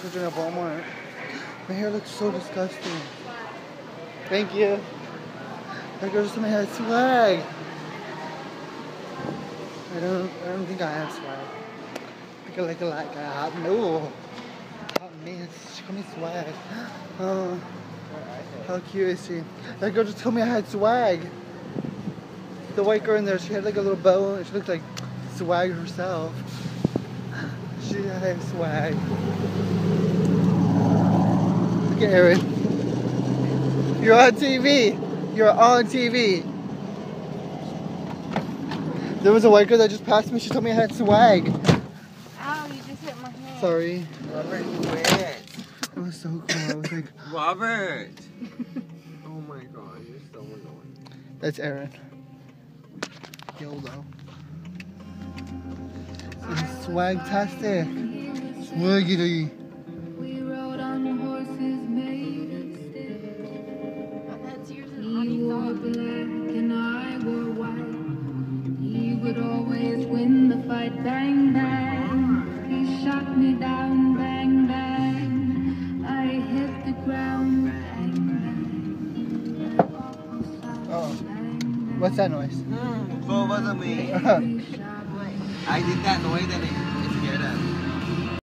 children at Walmart. My hair looks so disgusting. Thank you. That girl just told me I had swag. I don't, I don't think I have swag. I think like a like a hot no. Hot man, she called me swag. Oh, how cute is she? That girl just told me I had swag. The white girl in there, she had like a little bow and she looked like swag herself. She had swag. Look at Erin. You're on TV. You're on TV. There was a white girl that just passed me. She told me I had swag. Ow, you just hit my hand. Sorry. Robert, quit. It was so cool. I was like, Robert. oh my god, you're so annoying. that's Erin. YOLO. Swag-tastic. Swaggity. White. He always win the fight. Bang bang, he shot me down. Bang bang, I hit the ground. Bang bang, that awful sound. Oh. Bang bang. What's that noise? So it wasn't me. We I did that noise and it,